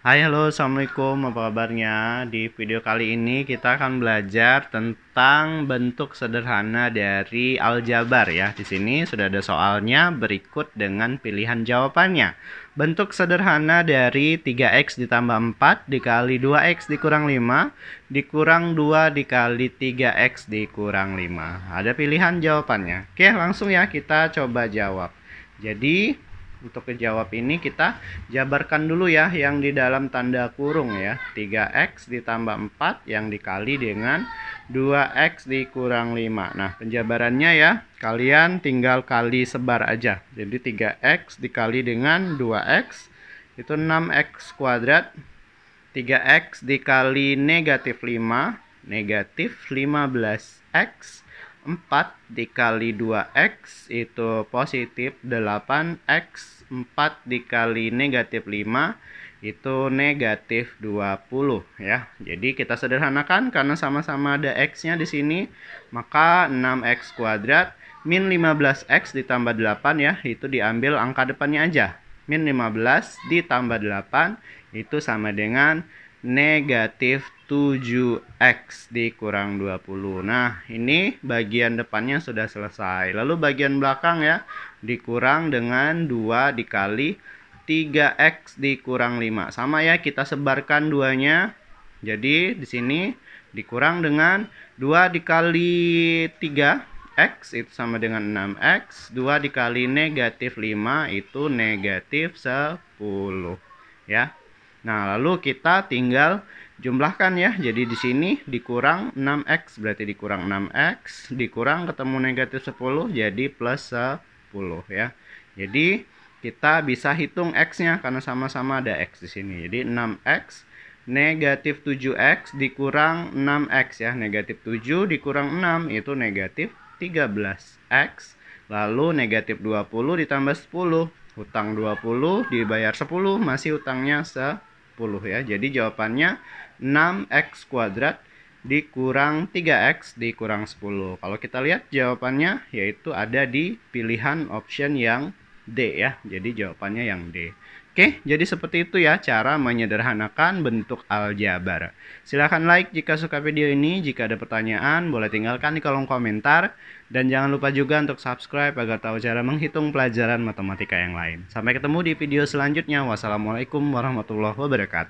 Hai halo assalamualaikum. Apa kabarnya? Di video kali ini kita akan belajar tentang bentuk sederhana dari aljabar ya. Di sini sudah ada soalnya berikut dengan pilihan jawabannya. Bentuk sederhana dari 3x ditambah 4 dikali 2x dikurang 5 dikurang 2 dikali 3x dikurang 5 ada pilihan jawabannya. Oke langsung ya kita coba jawab. Jadi untuk kejawab ini kita jabarkan dulu ya yang di dalam tanda kurung ya. 3x ditambah 4 yang dikali dengan 2x dikurang 5. Nah, penjabarannya ya, kalian tinggal kali sebar aja. Jadi 3x dikali dengan 2x itu 6x kuadrat. 3x dikali negatif 5, negatif 15x 4 dikali 2x itu positif 8x 4 dikali negatif 5 itu negatif 20 ya. Jadi kita sederhanakan karena sama-sama ada x-nya di sini, maka 6x kuadrat min 15x ditambah 8 ya, itu diambil angka depannya aja. Min 15 ditambah 8 itu sama dengan negatif 7x dikurang 20. Nah, ini bagian depannya sudah selesai. Lalu bagian belakang ya, dikurang dengan 2 dikali 3x dikurang 5. Sama ya, kita sebarkan duanya. Jadi, di sini dikurang dengan 2 dikali 3 X itu sama dengan 6X 2 dikali negatif 5 itu negatif 10 ya Nah, lalu kita tinggal jumlahkan ya. Jadi di sini dikurang 6x berarti dikurang 6x, dikurang ketemu negatif 10 jadi plus 10 ya. Jadi kita bisa hitung x-nya karena sama-sama ada x di sini. Jadi 6x negatif 7x dikurang 6x ya. Negatif 7 dikurang 6 itu negatif 13x. Lalu negatif 20 ditambah 10. Hutang 20 dibayar 10 masih hutangnya 10 ya. Jadi jawabannya 6x kuadrat dikurang 3x dikurang 10. Kalau kita lihat jawabannya yaitu ada di pilihan option yang D ya. Jadi jawabannya yang D. Oke, jadi seperti itu ya cara menyederhanakan bentuk aljabar. Silahkan like jika suka video ini. Jika ada pertanyaan, boleh tinggalkan di kolom komentar. Dan jangan lupa juga untuk subscribe agar tahu cara menghitung pelajaran matematika yang lain. Sampai ketemu di video selanjutnya. Wassalamualaikum warahmatullahi wabarakatuh.